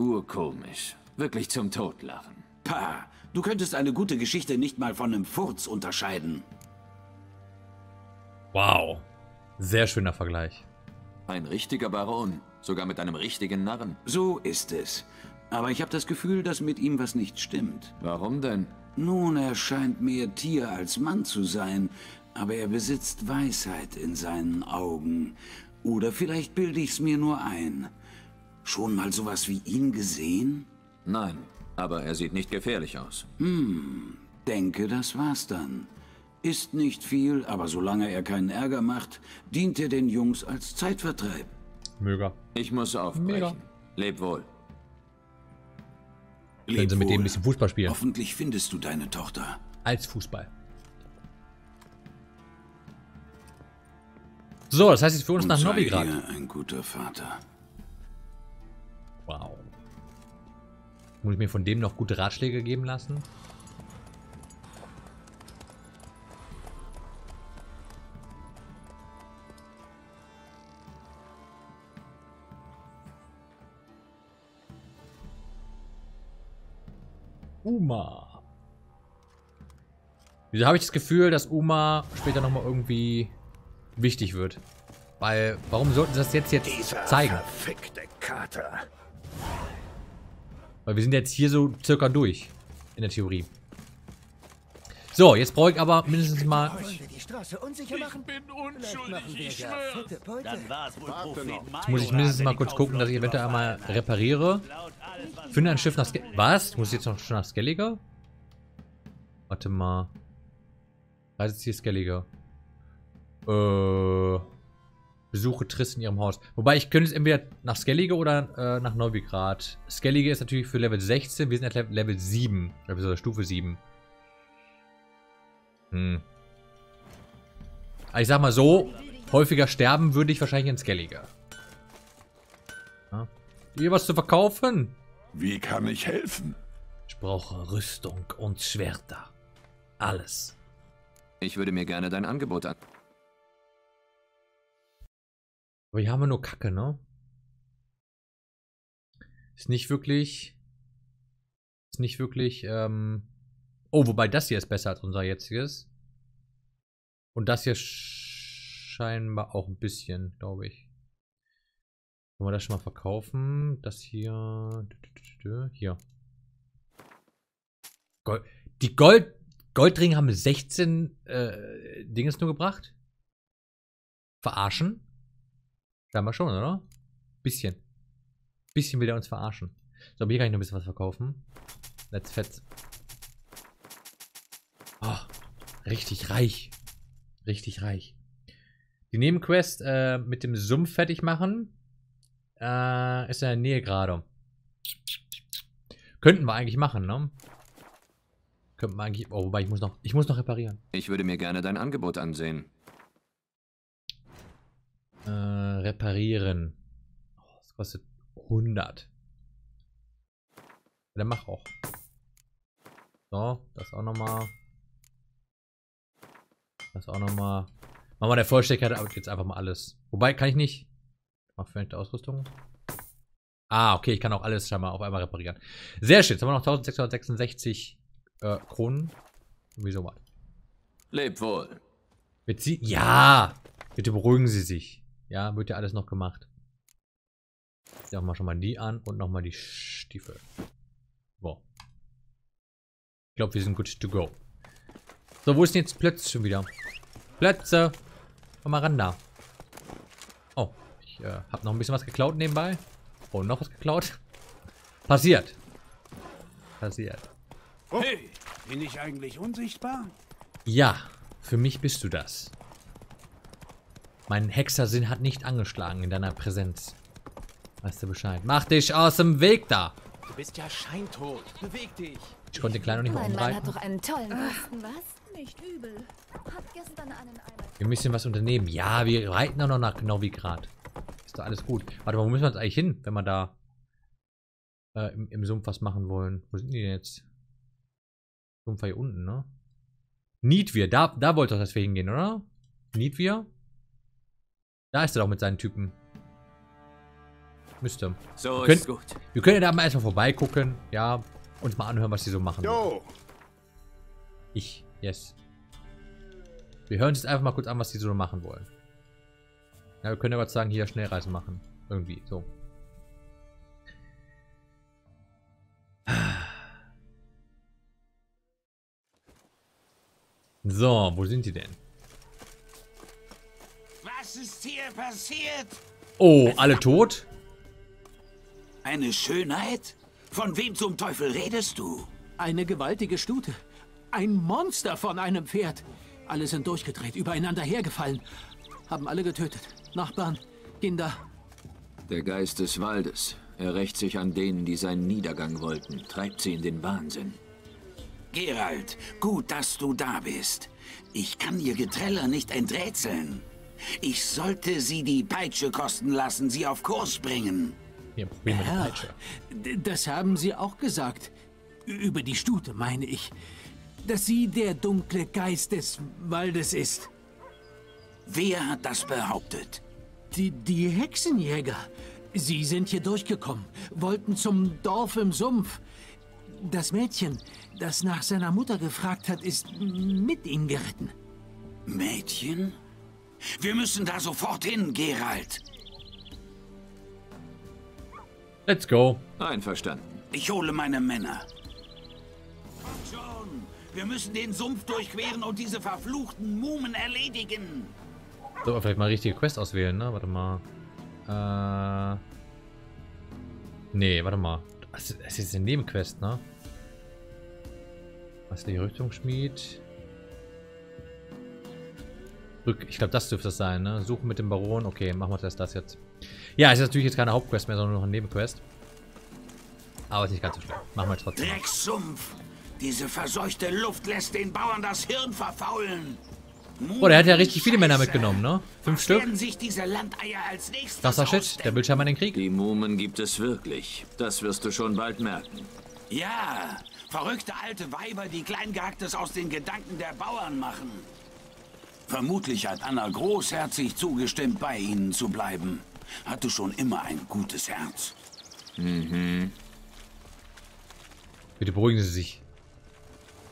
Urkomisch. Wirklich zum Totlachen. Pah, du könntest eine gute Geschichte nicht mal von einem Furz unterscheiden. Wow. Sehr schöner Vergleich. Ein richtiger Baron. Sogar mit einem richtigen Narren. So ist es. Aber ich habe das Gefühl, dass mit ihm was nicht stimmt. Warum denn? Nun, er scheint mehr Tier als Mann zu sein, aber er besitzt Weisheit in seinen Augen. Oder vielleicht bilde ich's mir nur ein. Schon mal sowas wie ihn gesehen? Nein, aber er sieht nicht gefährlich aus. Hm, denke, das war's dann. Ist nicht viel, aber solange er keinen Ärger macht, dient er den Jungs als Zeitvertreib. Möger. Ich muss aufbrechen. Mega. Leb wohl. Können sie mit wohl. dem ein bisschen Fußball spielen. Hoffentlich findest du deine Tochter. Als Fußball. So, das heißt jetzt für uns Und nach Novigrad. ein guter Vater. Muss ich mir von dem noch gute Ratschläge geben lassen? Uma. Wieso habe ich das Gefühl, dass Uma später nochmal irgendwie wichtig wird? Weil, warum sollten sie das jetzt jetzt zeigen? verfickte Kater. Weil wir sind jetzt hier so circa durch. In der Theorie. So, jetzt brauche ich aber mindestens mal... Jetzt muss ich mindestens mal kurz gucken, dass ich eventuell einmal repariere. Finde ein Schiff nach Ske Was? Muss ich jetzt noch schon nach Skelliger? Warte mal. Reiseziel Skelliger. Äh... Besuche Triss in ihrem Haus. Wobei, ich könnte es entweder nach Skellige oder äh, nach Novigrad. Skellige ist natürlich für Level 16, wir sind at Level 7. Also Stufe 7. Hm. Aber ich sag mal so, häufiger sterben würde ich wahrscheinlich in Skellige. Ja. Hier was zu verkaufen? Wie kann ich helfen? Ich brauche Rüstung und Schwerter. Alles. Ich würde mir gerne dein Angebot an. Aber hier haben wir nur Kacke, ne? Ist nicht wirklich. Ist nicht wirklich, ähm. Oh, wobei das hier ist besser als unser jetziges. Und das hier sch- scheinbar auch ein bisschen, glaube ich. Wollen wir das schon mal verkaufen? Das hier. Hier. Gold. Die Gold. Goldringe haben 16 äh, Dinges nur gebracht. Verarschen? Scheinbar schon, oder? Bisschen. Bisschen will er uns verarschen. So, aber hier kann ich noch ein bisschen was verkaufen. Let's fetz. Oh, richtig reich. Richtig reich. Die Nebenquest äh, mit dem Sumpf fertig machen. Äh, ist in der Nähe gerade. Könnten wir eigentlich machen, ne? Könnten wir eigentlich. Oh, wobei ich muss noch. Ich muss noch reparieren. Ich würde mir gerne dein Angebot ansehen. Äh, reparieren. Oh, das kostet 100. Dann mach auch. So, das auch nochmal. Das auch nochmal. Machen wir der Vollständigkeit aber jetzt einfach mal alles. Wobei, kann ich nicht. Mal verwendete Ausrüstung. Ah, okay, ich kann auch alles scheinbar auf einmal reparieren. Sehr schön, jetzt haben wir noch 1666 äh, Kronen. Wieso mal? Leb wohl. Bezie ja! Bitte beruhigen Sie sich. Ja, wird ja alles noch gemacht. Ich mach mal schon mal die an und nochmal die Stiefel. So. Ich glaube, wir sind good to go. So, wo ist denn jetzt Plötze schon wieder? Plötze! Komm mal ran da. Oh, ich äh, habe noch ein bisschen was geklaut nebenbei. Oh, noch was geklaut. Passiert. Passiert. Hey, bin ich eigentlich unsichtbar? Ja, für mich bist du das. Mein Hexersinn hat nicht angeschlagen in deiner Präsenz. Weißt du Bescheid? Mach dich aus dem Weg da! Du bist ja scheintot. Beweg dich. Ich konnte den Kleinen noch nicht mal Mein Mann hat umreiten. doch einen tollen Posten, was? Nicht übel. Hab gestern einen Eimer. Wir müssen was unternehmen. Ja, wir reiten doch noch nach Novigrad. Ist doch alles gut. Warte mal, wo müssen wir jetzt eigentlich hin, wenn wir da äh, im, im Sumpf was machen wollen? Wo sind die denn jetzt? Sumpf war hier unten, ne? Niedwir, da, da wollte doch, dass wir hingehen, oder? Niedwir? Da ist er doch mit seinen Typen. Müsste. So Wir ist können, gut. wir können ja da mal erstmal vorbeigucken. Ja. Und mal anhören, was die so machen. Jo, Ich. Yes. Wir hören uns jetzt einfach mal kurz an, was die so machen wollen. Ja, wir können ja Gott sagen, hier Schnellreisen machen. Irgendwie, so. So, wo sind die denn? Was ist hier passiert? Oh, alle tot? Eine Schönheit? Von wem zum Teufel redest du? Eine gewaltige Stute. Ein Monster von einem Pferd. Alle sind durchgedreht, übereinander hergefallen. Haben alle getötet. Nachbarn, Kinder. Der Geist des Waldes. Er rächt sich an denen, die seinen Niedergang wollten, treibt sie in den Wahnsinn. Gerald, gut, dass du da bist. Ich kann ihr Getreller nicht enträtseln. Ich sollte sie die Peitsche kosten lassen, sie auf Kurs bringen. Hier, probieren wir die Peitsche. das haben Sie auch gesagt. Über die Stute, meine ich. Dass sie der dunkle Geist des Waldes ist. Wer hat das behauptet? Die, die Hexenjäger. Sie sind hier durchgekommen, wollten zum Dorf im Sumpf. Das Mädchen, das nach seiner Mutter gefragt hat, ist mit ihnen geritten. Mädchen? Wir müssen da sofort hin, Gerald. Let's go. Einverstanden. Ich hole meine Männer. Komm schon. Wir müssen den Sumpf durchqueren und diese verfluchten Mumen erledigen. So, vielleicht mal richtige Quest auswählen, ne? Warte mal. Äh. Nee, warte mal. Das ist eine Nebenquest, ne? Was ist die Rüstungsschmied? Rück, ich glaube, das dürfte es sein, ne? Suchen mit dem Baron. Okay, machen wir das, das jetzt. Ja, es ist natürlich jetzt keine Hauptquest mehr, sondern nur noch eine Nebenquest. Aber ist nicht ganz so schlimm. Machen wir jetzt trotzdem. Drecksumpf. Diese verseuchte Luft lässt den Bauern das Hirn verfaulen. Oh, der hat ja richtig viele Männer mitgenommen, ne? Fünf Stück. werden sich diese Landeier als nächstes Das war Shit. Der will scheinbar den Krieg. Die Mumen gibt es wirklich. Das wirst du schon bald merken. Ja, verrückte alte Weiber, die Kleingehacktes aus den Gedanken der Bauern machen. Vermutlich hat Anna großherzig zugestimmt, bei ihnen zu bleiben. Hatte schon immer ein gutes Herz. Bitte beruhigen Sie sich.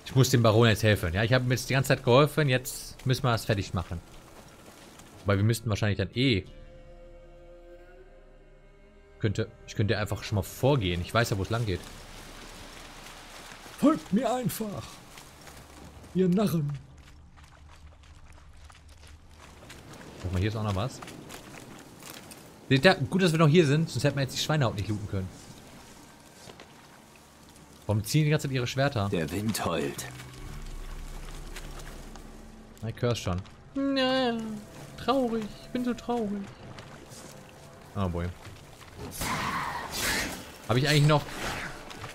Ich muss dem Baron jetzt helfen. Ja, ich habe ihm jetzt die ganze Zeit geholfen. Jetzt müssen wir das fertig machen. Weil wir müssten wahrscheinlich dann eh... Könnte, ich könnte einfach schon mal vorgehen. Ich weiß ja, wo es lang geht. Folgt mir einfach. Ihr Narren. Guck mal, hier ist auch noch was. Seht ihr, gut, dass wir noch hier sind, sonst hätten wir jetzt die Schweinehaut nicht looten können. Warum ziehen die ganze Zeit ihre Schwerter? Der Wind heult. Ich hör's schon. Ja, traurig. Ich bin so traurig. Oh boy. Habe ich eigentlich noch...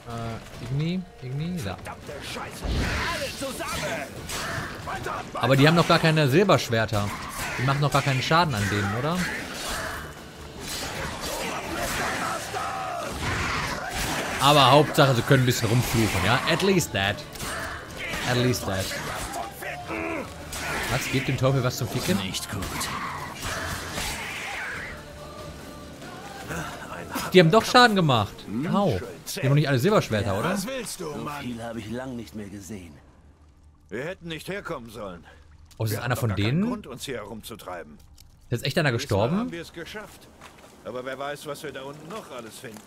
Äh, Igni? Igni? Da. Aber die haben noch gar keine Silberschwerter. Die machen noch gar keinen Schaden an denen, oder? Aber Hauptsache, sie können ein bisschen rumfluchen, ja? At least that. At least that. Was? Gebt dem Teufel was zum Ficken? Nicht gut. Die haben doch Schaden gemacht. Au. Die haben doch nicht alle Silberschwerter, oder? was willst du, Mann? Viel habe ich lang nicht mehr gesehen. Wir hätten nicht herkommen sollen. Oh, ist das einer von denen? Grund, uns hier herumzutreiben. Ist jetzt echt einer gestorben? haben wir es geschafft. Aber wer weiß, was wir da unten noch alles finden.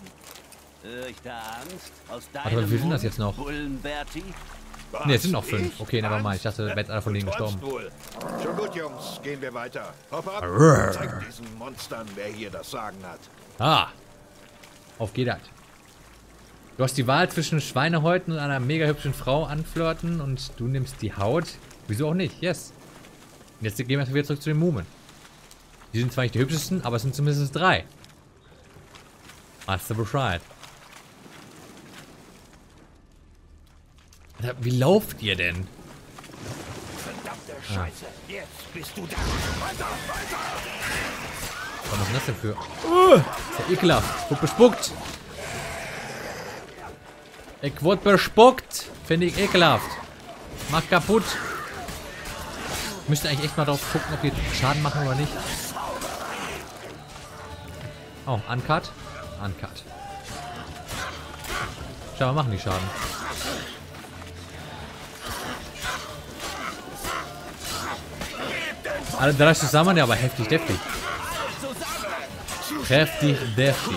Fürchte Angst? Aus Warte wie sind das jetzt noch? Ne, es sind noch fünf. Ich? Okay, nevermind. Angst? Ich dachte, da wäre jetzt einer von denen gestorben. Wohl. Schon gut, Jungs. Gehen wir weiter. Hopp ab. Arrrr. Zeig diesen Monstern, wer hier das Sagen hat. Ah. Auf geht das. Du hast die Wahl zwischen Schweinehäuten und einer mega hübschen Frau anflirten und du nimmst die Haut. Wieso auch nicht? Yes. Und jetzt gehen wir wieder zurück zu den Mumen. Die sind zwar nicht die hübschesten, aber es sind zumindest drei. Hast du Bescheid. Wie lauft ihr denn? Verdammte Scheiße. Jetzt bist du da. Was ist das denn für... Uh, ist ja ekelhaft. Wird bespuckt. Ich wurde bespuckt. Finde ich ekelhaft. Mach kaputt. Müsste eigentlich echt mal drauf gucken, ob die Schaden machen oder nicht. Oh, Uncut. Uncut. Schau mal, machen die Schaden. Alle drei zusammen, ja, aber heftig, deftig. Heftig, deftig.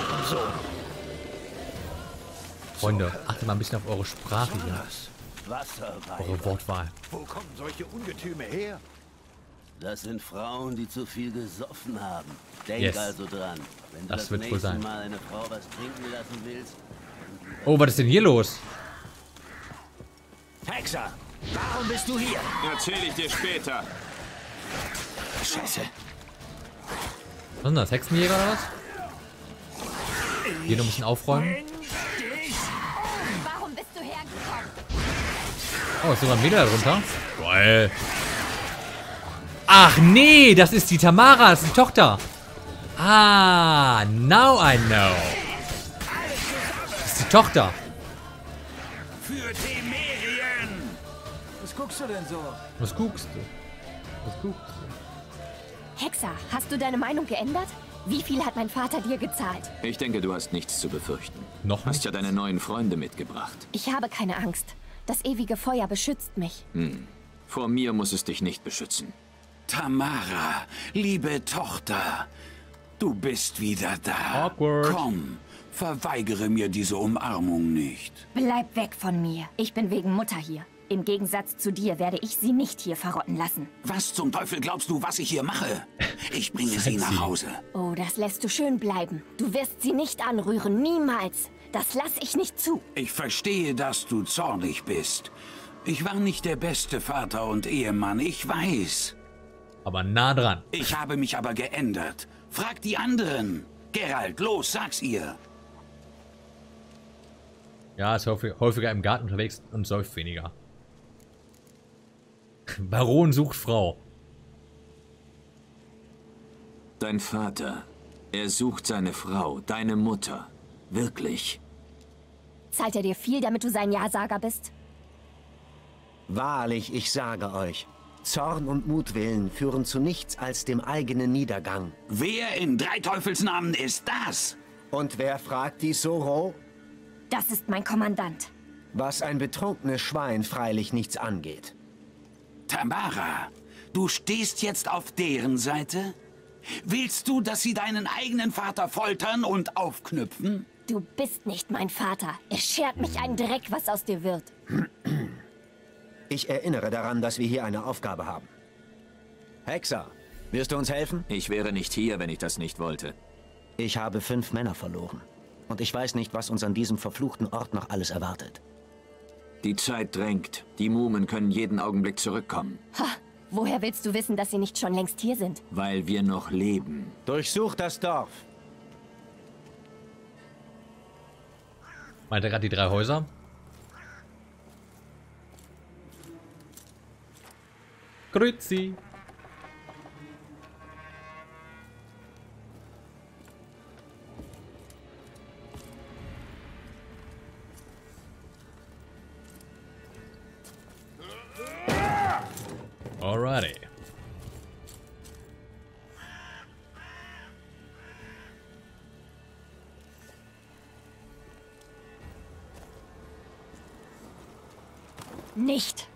Freunde, achtet mal ein bisschen auf eure Sprache hier. Eure Wortwahl. Wo kommen solche Ungetüme her? Das sind Frauen, die zu viel gesoffen haben. Denk Yes. also dran. Wenn du Das das, wird wohl nächste sein. Mal eine Frau was trinken lassen willst, Oh, was ist denn hier los? Hexer, warum bist du hier? Erzähl ich dir später. Scheiße. Was ist denn das? Hexenjäger oder was? Hier noch ein bisschen aufräumen. Oh, ist sogar ein Mädel darunter. Geil. Ach nee, das ist die Tamara, das ist die Tochter. Ah, now I know. Das ist die Tochter. Für Temerien! Was guckst du denn so? Was guckst du? Was guckst du? Hexer, hast du deine Meinung geändert? Wie viel hat mein Vater dir gezahlt? Ich denke, du hast nichts zu befürchten. Noch Hast nicht? ja deine neuen Freunde mitgebracht. Ich habe keine Angst. Das ewige Feuer beschützt mich. Vor mir muss es dich nicht beschützen. Tamara, liebe Tochter, du bist wieder da. Awkward. Komm, verweigere mir diese Umarmung nicht. Bleib weg von mir. Ich bin wegen Mutter hier. Im Gegensatz zu dir werde ich sie nicht hier verrotten lassen. Was zum Teufel glaubst du, was ich hier mache? Ich bringe sie nach Hause. Oh, das lässt du schön bleiben. Du wirst sie nicht anrühren, niemals. Das lass ich nicht zu. Ich verstehe, dass du zornig bist. Ich war nicht der beste Vater und Ehemann, ich weiß. Aber nah dran. Ich habe mich aber geändert. Frag die anderen. Gerald, los, sag's ihr. Ja, ist häufig, häufiger im Garten unterwegs und säuft weniger. Baron sucht Frau. Dein Vater, er sucht seine Frau, deine Mutter. Wirklich. Zahlt er dir viel, damit du sein Ja-Sager bist? Wahrlich, ich sage euch, Zorn und Mutwillen führen zu nichts als dem eigenen Niedergang. Wer in drei Teufelsnamen ist das? Und wer fragt dies so roh? Das ist mein Kommandant. Was ein betrunkenes Schwein freilich nichts angeht. Tamara, du stehst jetzt auf deren Seite? Willst du, dass sie deinen eigenen Vater foltern und aufknüpfen? Du bist nicht mein Vater. Es schert mich einen Dreck, was aus dir wird. Ich erinnere daran, dass wir hier eine Aufgabe haben. Hexer, wirst du uns helfen? Ich wäre nicht hier, wenn ich das nicht wollte. Ich habe fünf Männer verloren. Und ich weiß nicht, was uns an diesem verfluchten Ort noch alles erwartet. Die Zeit drängt. Die Mumen können jeden Augenblick zurückkommen, Ha, woher willst du wissen, dass sie nicht schon längst hier sind? weil wir noch leben. Durchsucht das Dorf. Meint er gerade die drei Häuser? Grüezi. Alrighty. Nicht.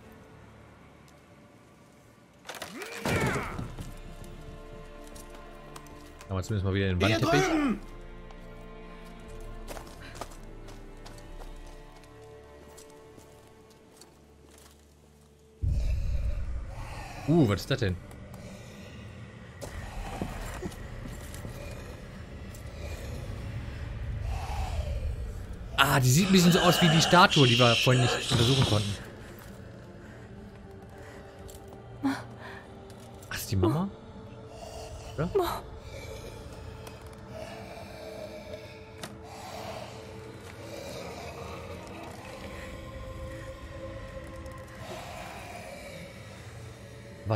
Wir zumindest mal wieder den Wandteppich. Uh, was ist das denn? Ah, die sieht ein bisschen so aus wie die Statue, die wir vorhin nicht untersuchen konnten.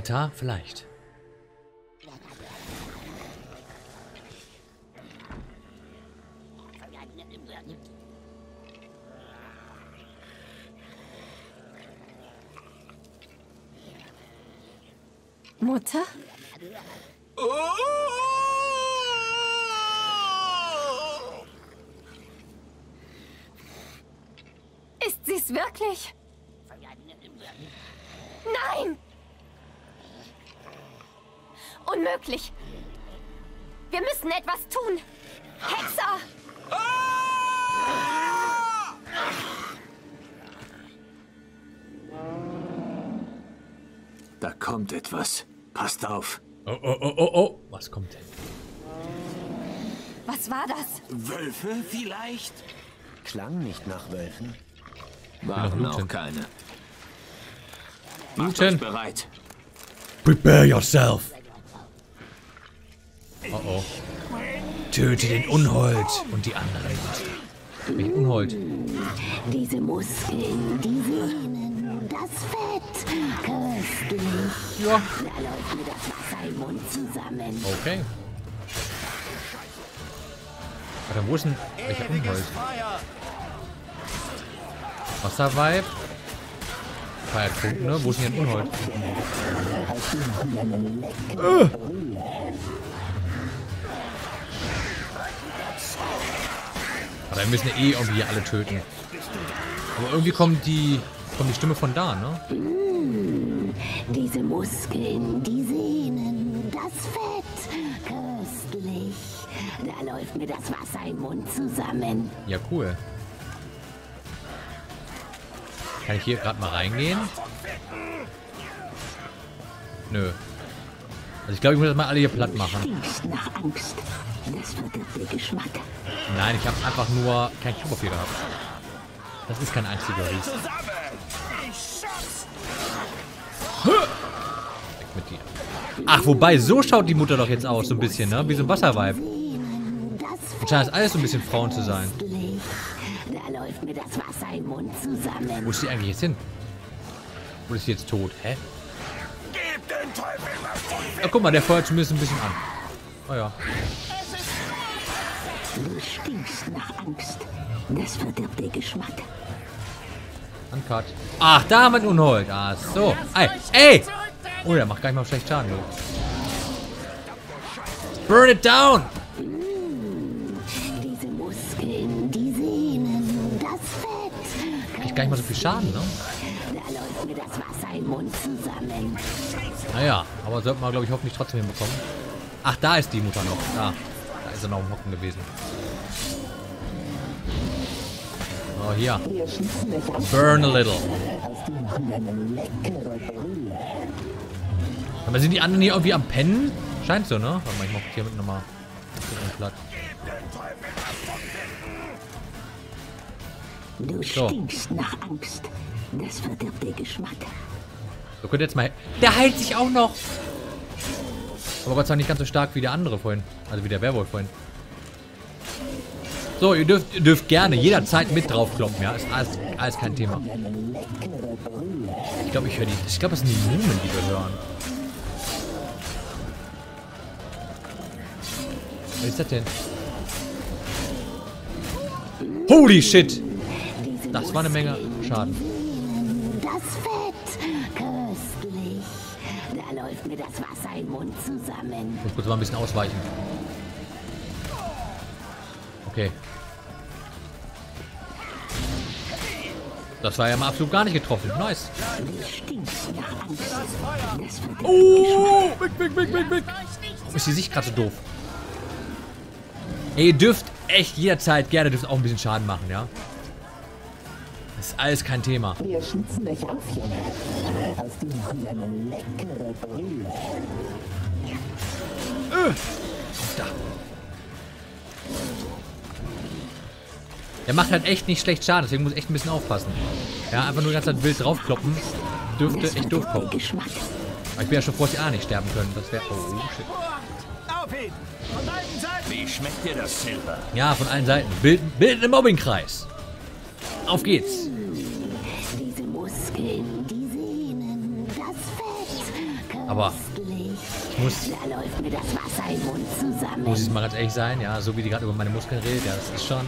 Katar vielleicht. Mutter? Ist sie es wirklich? Unmöglich! Wir müssen etwas tun! Hexer! Da kommt etwas. Passt auf. Oh, oh, oh, oh, oh. Was kommt denn? Was war das? Wölfe vielleicht? Klang nicht nach Wölfen. Waren auch keine. Macht euch bereit. Prepare yourself. Oh oh. Töte den Unhold und die anderen Monster. Welchen Unhold? Diese Muskeln, die Sehnen, das Fett. Köstlich. Ja. Da läuft mir das Wasser im Mund zusammen. Okay. Warte, wo ist denn welcher Unhold? Wasserweib? Feierpunkt, ne? Wo ist denn hier ein Unhold? Aber wir müssen eh irgendwie alle töten. Aber irgendwie kommt die, kommt die Stimme von da, ne? Diese Muskeln, die Sehnen, das Fett. Köstlich. Da läuft mir das Wasser im Mund zusammen. Ja, cool. Kann ich hier gerade mal reingehen? Nö. Also ich glaube, ich muss das mal alle hier platt machen. Stinkst nach Angst. Das verdirbt der Geschmack. Nein, ich habe einfach nur kein Klopapier gehabt. Das ist kein einziger Ries. Weg mit dir. Ach, wobei, so schaut die Mutter doch jetzt aus, so ein bisschen, ne? Wie so ein Wasserweib. Das Und scheint es alles so ein bisschen Frauen zu sein. Köstlich. Da läuft mir das Wasser im Mund zusammen. Wo ist die eigentlich jetzt hin? Wo ist sie jetzt tot? Hä? Den von Ah, guck mal, der feuert zumindest ein bisschen an. Oh ja. Du stinkst nach Angst. Das verdirbt der Geschmack. Uncut. Ach, da haben wir den Unhold. Ach so. Ey, ey! Oh, der macht gar nicht mal schlecht Schaden, du. Burn it down! Diese Muskeln, die Sehnen, das Fett. Kriegt gar nicht mal so viel Schaden, ne? Naja, aber sollten wir, glaube ich, hoffentlich trotzdem hinbekommen. Ach, da ist die Mutter noch. Da. Da ist er noch im Hocken gewesen. Oh, hier. Burn a little. Aber sind die anderen hier irgendwie am Pennen? Scheint so, ne? Warte mal, ich mach hier mit nochmal platt. Du So. stinkst nach Angst. Das verdirbt der Geschmack. So, könnt jetzt mal... Der heilt sich auch noch! Aber Gott sei nicht ganz so stark wie der andere vorhin. Also wie der Werwolf vorhin. So, ihr dürft, ihr dürft gerne jederzeit mit draufkloppen, ja? Ist alles, alles kein Thema. Ich glaube, ich höre die... Ich glaube, das sind die Mumen, die wir hören. Was ist das denn? Holy shit! Das war eine Menge Schaden. Das Fett. Köstlich. Da läuft mir das Wasser im Mund zusammen. Ich muss kurz mal ein bisschen ausweichen. Okay. Das war ja mal absolut gar nicht getroffen. Nice. Oh, weg, weg, weg, weg, weg. Warum ist die Sicht gerade so doof? Ey, ihr dürft echt jederzeit gerne dürft auch ein bisschen Schaden machen, ja? Das ist alles kein Thema. Wir schnitzen euch auf, Junge. Aus dir kommt eine leckere Brühe. Da. Der macht halt echt nicht schlecht Schaden, deswegen muss ich echt ein bisschen aufpassen. Ja, einfach nur die ganze Zeit wild draufkloppen. Dürfte echt doof kommen. Aber ich bin ja schon froh, dass die A nicht sterben können. Das wäre. Oh, shit. Beiden Seiten! Wie schmeckt dir das, Silber? Ja, von allen Seiten. Bilden, bilden einen Mobbingkreis. Auf geht's. Mund zusammen. muss ich mal ganz ehrlich sein, ja, so wie die gerade über meine Muskeln redet, ja, das ist schon,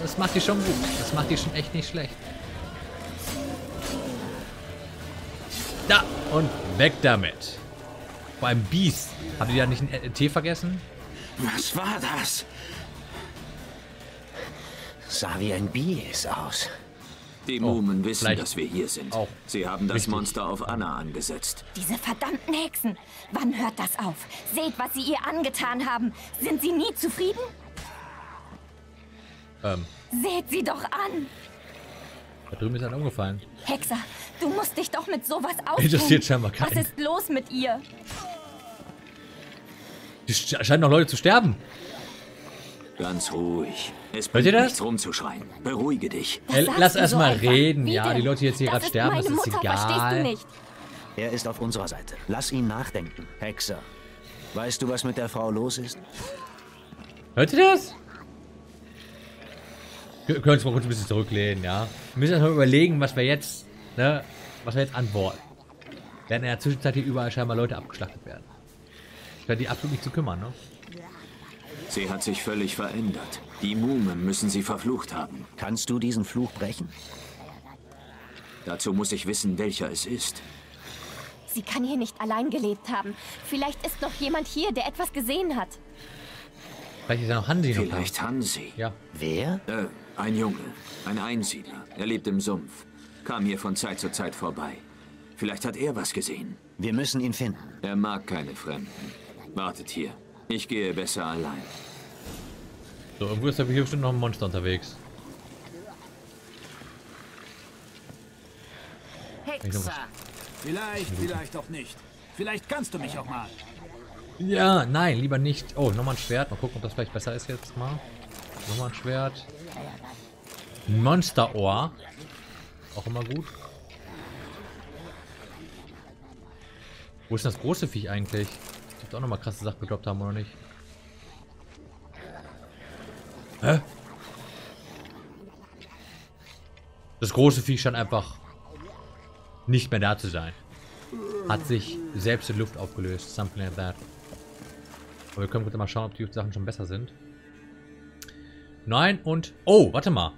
das macht die schon gut. Das macht die schon echt nicht schlecht. Da und weg damit. Beim Biest. Habt ihr da nicht ein äh, T vergessen? Was war das? Sah wie ein Bies aus. Die Oh, Mumen wissen, dass wir hier sind. auch Sie haben das wichtig. Monster auf Anna angesetzt. Diese verdammten Hexen. Wann hört das auf? Seht, was sie ihr angetan haben. Sind sie nie zufrieden? Ähm, Seht sie doch an. da drüben ist einer umgefallen. Hexer, du musst dich doch mit sowas auskennen. Interessiert scheinbar Was keinen. ist los mit ihr? Die sch- scheinen noch Leute zu sterben. Ganz ruhig. Es Hört ihr das? nichts rumzuschreien. Beruhige dich. Sagst lass du erst so mal einfach. reden, Wie ja. denn? Die Leute, die jetzt hier gerade sterben, das ist Mutter, egal. Verstehst du nicht? Er ist auf unserer Seite. Lass ihn nachdenken. Hexer. Weißt du, was mit der Frau los ist? Hört ihr das? Wir können uns mal kurz ein bisschen zurücklehnen, ja. Wir müssen erst mal überlegen, was wir jetzt, ne, was wir jetzt antworten. Während in der Zwischenzeit hier überall scheinbar Leute abgeschlachtet werden. Ich werde die absolut nicht zu kümmern, ne? Sie hat sich völlig verändert. Die Mumen müssen sie verflucht haben. Kannst du diesen Fluch brechen? Dazu muss ich wissen, welcher es ist. Sie kann hier nicht allein gelebt haben. Vielleicht ist noch jemand hier, der etwas gesehen hat. Vielleicht ist ja noch Hansi noch da. Vielleicht Hansi. Ja. Wer? Äh, ein Junge. Ein Einsiedler. Er lebt im Sumpf. Kam hier von Zeit zu Zeit vorbei. Vielleicht hat er was gesehen. Wir müssen ihn finden. Er mag keine Fremden. Wartet hier. Ich gehe besser allein. So, irgendwo ist da hier bestimmt noch ein Monster unterwegs. Hexer. Vielleicht, vielleicht auch nicht. Vielleicht kannst du mich auch mal. Ja, nein, lieber nicht. Oh, nochmal ein Schwert. Mal gucken, ob das vielleicht besser ist jetzt mal. Nochmal ein Schwert. Ein Monsterohr. Auch immer gut. Wo ist denn das große Viech eigentlich? Ich hab auch nochmal krasse Sachen gedroppt haben, oder nicht? Hä? Das große Viech scheint einfach nicht mehr da zu sein. Hat sich selbst in Luft aufgelöst. Something like that. Aber wir können kurz mal schauen, ob die Sachen schon besser sind. Nein und... Oh, warte mal.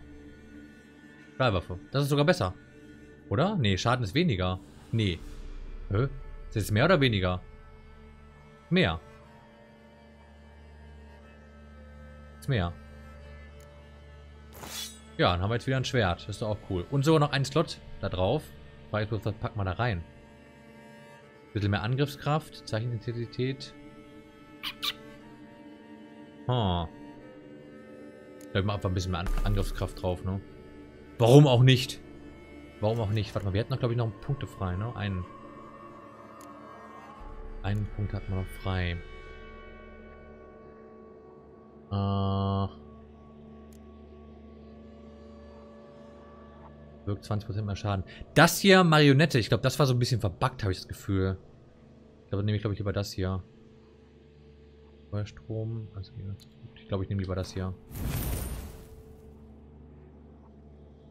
Stahlwaffe. Das ist sogar besser. Oder? Nee, Schaden ist weniger. Nee. Hä? Ist es mehr oder weniger? Mehr. Ist mehr. Ja, dann haben wir jetzt wieder ein Schwert. Das ist doch auch cool. Und sogar noch ein Slot da drauf. Frage bloß, was packen wir da rein? Bisschen mehr Angriffskraft, Zeichenintensität. Hm. Haben wir einfach ein bisschen mehr An Angriffskraft drauf, ne? Warum auch nicht? Warum auch nicht? Warte mal, wir hätten noch, glaube ich, noch Punkte frei, ne? Einen. Einen Punkt hatten wir noch frei. Äh. Wirkt 20% mehr Schaden. Das hier, Marionette, ich glaube, das war so ein bisschen verbuggt, habe ich das Gefühl. Ich glaube, nehme ich, glaube ich, lieber das hier. Feuerstrom. Also, ich glaube, ich nehme lieber das hier.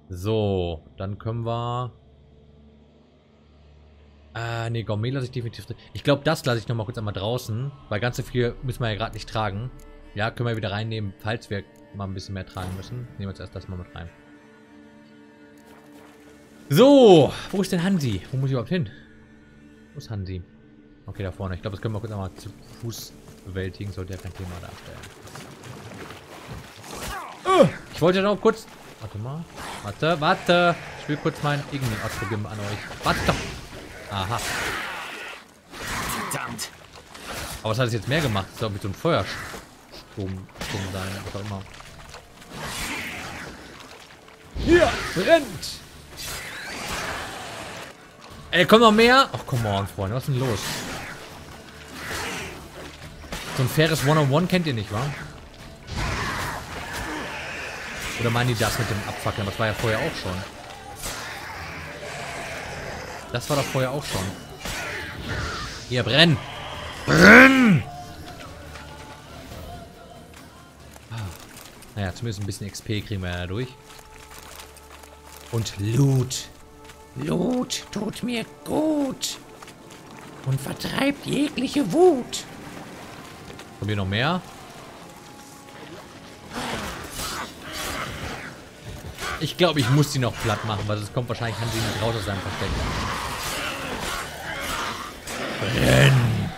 So, dann können wir... Äh, nee, Gourmet lasse ich definitiv drin. Ich glaube, das lasse ich nochmal kurz einmal draußen, weil ganz so viel müssen wir ja gerade nicht tragen. Ja, können wir wieder reinnehmen, falls wir mal ein bisschen mehr tragen müssen. Nehmen wir jetzt erst das mal mit rein. So, wo ist denn Hansi? Wo muss ich überhaupt hin? Wo ist Hansi? Okay, da vorne. Ich glaube, das können wir kurz einmal zu Fuß bewältigen. Sollte ja kein Thema darstellen. Oh, ich wollte noch kurz... Warte mal. Warte, warte. Ich will kurz meinen Igni ausprobieren an euch. Warte. Aha. Verdammt. Aber was hat es jetzt mehr gemacht? Das soll mit so ein Feuersturm Sturm sein. Was auch immer. Hier, brennt! Ey, kommt noch mehr? Ach, come on, Freunde. Was ist denn los? So ein faires One-on-One kennt ihr nicht, wa? Oder meinen die das mit dem Abfackeln? Das war ja vorher auch schon. Das war doch vorher auch schon. Hier, brenn! Brenn! Ah. Naja, zumindest ein bisschen XP kriegen wir ja dadurch. Und Loot. Loot tut mir gut. Und vertreibt jegliche Wut. Haben wir noch mehr? Ich glaube, ich muss die noch platt machen, weil sonst kommt wahrscheinlich Hansi nicht raus aus seinem Versteck. Brenn!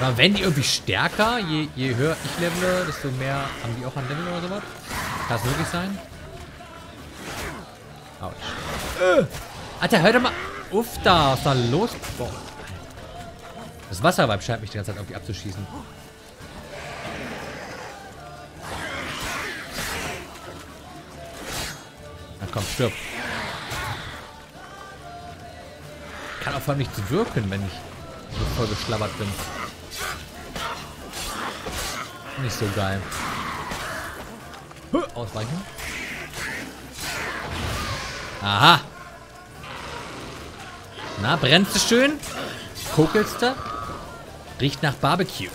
Aber werden die irgendwie stärker? Je, je höher ich levele, desto mehr haben die auch an Level oder sowas? Kann das möglich sein? Autsch. Äh. Alter, hör doch mal Uff da, was da los? Boah. Das Wasserweib scheint mich die ganze Zeit irgendwie abzuschießen. Na komm, stirb. Kann auch vor allem nichts wirken, wenn ich so voll geschlabbert bin. Nicht so geil. Ausweichen. Aha. Na, brennst du schön? Kokelst du? Riecht nach Barbecue.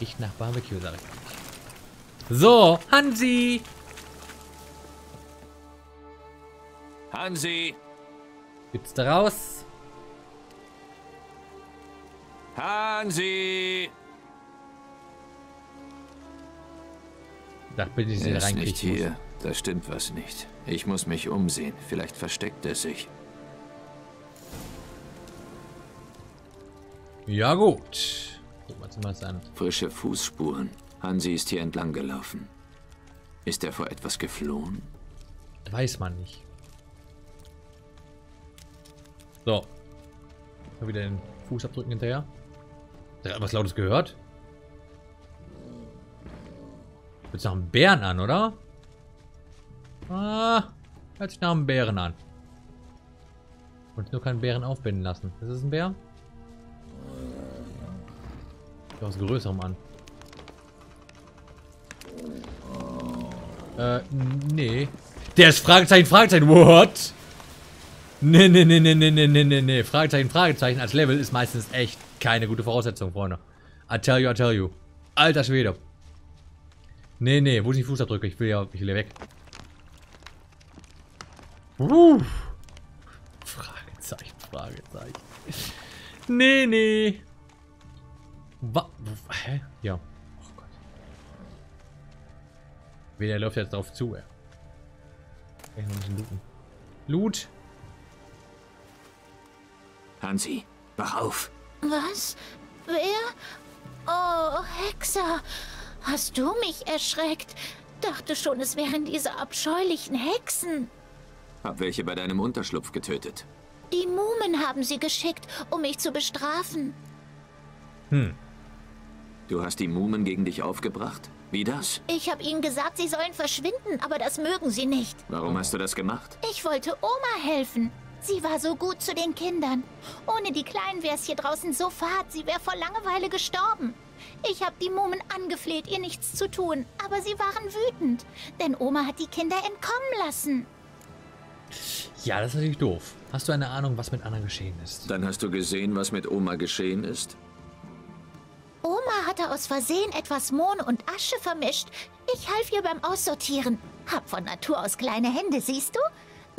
Riecht nach Barbecue, sag ich. So, Hansi. Hansi! Gibt's da raus? Hansi! Da bin ich Er sie ist reinkriegen nicht muss. hier. Da stimmt was nicht. Ich muss mich umsehen. Vielleicht versteckt er sich. Ja gut. An. Frische Fußspuren. Hansi ist hier entlang gelaufen. Ist er vor etwas geflohen? Weiß man nicht. So. Mal wieder den Fußabdrücken hinterher. Hat er was Lautes gehört? Hört sich nach einem Bären an, oder? Ah, hört sich nach einem Bären an. Und nur keinen Bären aufbinden lassen. Ist es ein Bär? Sieht aus größerem an. Äh, nee. Der ist Fragezeichen, Fragezeichen. What? Nee, nee, nee, nee, nee, nee, nee, nee. Fragezeichen, Fragezeichen als Level ist meistens echt keine gute Voraussetzung, Freunde. I tell you, I tell you. Alter Schwede. Nee, nee, wo sind die Fußabdrücke? Ich will ja, ich will ja weg. Uh. Fragezeichen, Fragezeichen. Nee, nee. Wa hä? Ja. Oh Gott. Wie, der läuft jetzt drauf zu, ey. Ich noch ein bisschen looten. Loot. Hansi, wach auf. Was? Wer? Oh, Hexer. Hast du mich erschreckt? Dachte schon, es wären diese abscheulichen Hexen. Hab welche bei deinem Unterschlupf getötet. Die Mumen haben sie geschickt, um mich zu bestrafen. Hm. Du hast die Mumen gegen dich aufgebracht? Wie das? Ich habe ihnen gesagt, sie sollen verschwinden, aber das mögen sie nicht. Warum hast du das gemacht? Ich wollte Oma helfen. Sie war so gut zu den Kindern. Ohne die Kleinen wäre es hier draußen so fad, sie wäre vor Langeweile gestorben. Ich habe die Mumen angefleht, ihr nichts zu tun, aber sie waren wütend, denn Oma hat die Kinder entkommen lassen. Ja, das ist natürlich doof. Hast du eine Ahnung, was mit Anna geschehen ist? Dann hast du gesehen, was mit Oma geschehen ist? Oma hatte aus Versehen etwas Mohn und Asche vermischt. Ich half ihr beim Aussortieren. Hab von Natur aus kleine Hände, siehst du?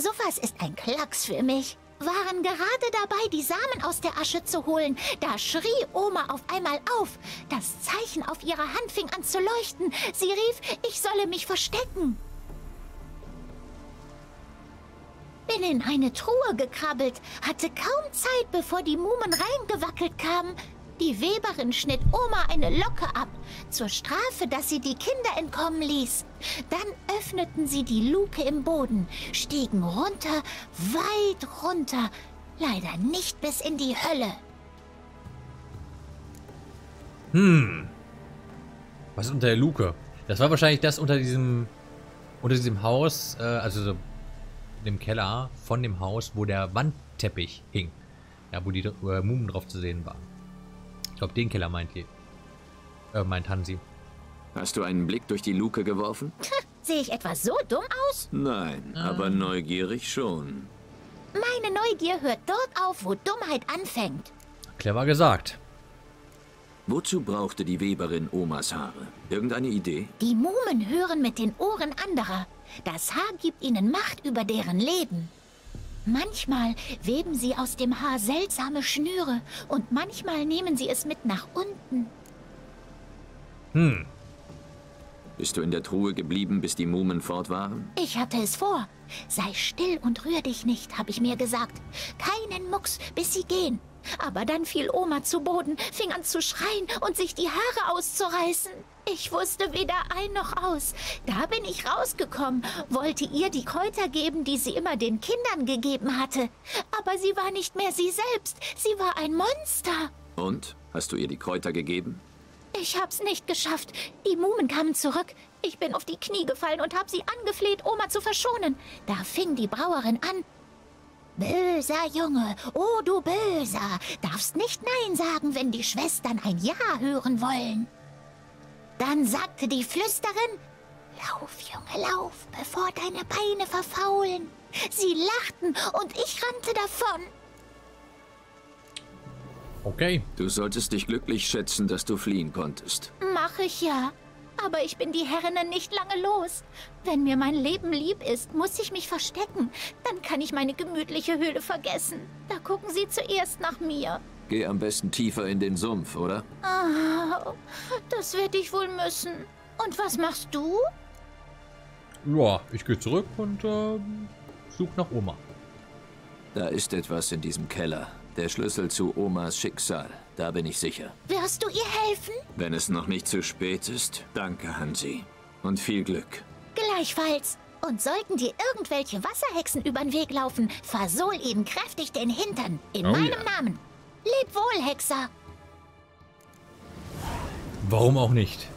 Sowas ist ein Klacks für mich. Waren gerade dabei, die Samen aus der Asche zu holen. Da schrie Oma auf einmal auf. Das Zeichen auf ihrer Hand fing an zu leuchten. Sie rief, ich solle mich verstecken. Bin in eine Truhe gekrabbelt, hatte kaum Zeit, bevor die Mumen reingewackelt kamen. Die Weberin schnitt Oma eine Locke ab, zur Strafe, dass sie die Kinder entkommen ließ. Dann öffneten sie die Luke im Boden, stiegen runter, weit runter, leider nicht bis in die Hölle. Hm. Was ist unter der Luke? Das war wahrscheinlich das unter diesem unter diesem Haus, äh, also so dem Keller von dem Haus, wo der Wandteppich hing. Ja, wo die äh, Mumen drauf zu sehen waren. Ich glaube, den Keller meint ihr. Äh, meint Hansi. Hast du einen Blick durch die Luke geworfen? Sehe ich etwa so dumm aus? Nein, aber neugierig schon. Meine Neugier hört dort auf, wo Dummheit anfängt. Clever gesagt. Wozu brauchte die Weberin Omas Haare? Irgendeine Idee? Die Mumen hören mit den Ohren anderer. Das Haar gibt ihnen Macht über deren Leben. Manchmal weben sie aus dem Haar seltsame Schnüre und manchmal nehmen sie es mit nach unten. Hm. Bist du in der Truhe geblieben, bis die Mumen fort waren? Ich hatte es vor. Sei still und rühr dich nicht, habe ich mir gesagt. Keinen Mucks, bis sie gehen. Aber dann fiel Oma zu Boden, fing an zu schreien und sich die Haare auszureißen. Ich wusste weder ein noch aus. Da bin ich rausgekommen, wollte ihr die Kräuter geben, die sie immer den Kindern gegeben hatte. Aber sie war nicht mehr sie selbst. Sie war ein Monster. Und? Hast du ihr die Kräuter gegeben? Ich hab's nicht geschafft. Die Mumen kamen zurück. Ich bin auf die Knie gefallen und hab sie angefleht, Oma zu verschonen. Da fing die Brauerin an. Böser Junge, oh du Böser, darfst nicht Nein sagen, wenn die Schwestern ein Ja hören wollen. Dann sagte die Flüsterin, Lauf, Junge, lauf, bevor deine Beine verfaulen. Sie lachten und ich rannte davon. Okay. Du solltest dich glücklich schätzen, dass du fliehen konntest. Mach ich ja. Aber ich bin die Herrinnen nicht lange los. Wenn mir mein Leben lieb ist, muss ich mich verstecken. Dann kann ich meine gemütliche Höhle vergessen. Da gucken sie zuerst nach mir. Geh am besten tiefer in den Sumpf, oder? Ah, das werde ich wohl müssen. Und was machst du? Ja, ich gehe zurück und äh, suche nach Oma. Da ist etwas in diesem Keller. Der Schlüssel zu Omas Schicksal. Da bin ich sicher. Wirst du ihr helfen? Wenn es noch nicht zu spät ist, danke, Hansi. Und viel Glück. Gleichfalls. Und sollten dir irgendwelche Wasserhexen übern Weg laufen, versohl ihnen kräftig den Hintern. In Oh meinem ja. Namen. Leb wohl, Hexer. Warum auch nicht?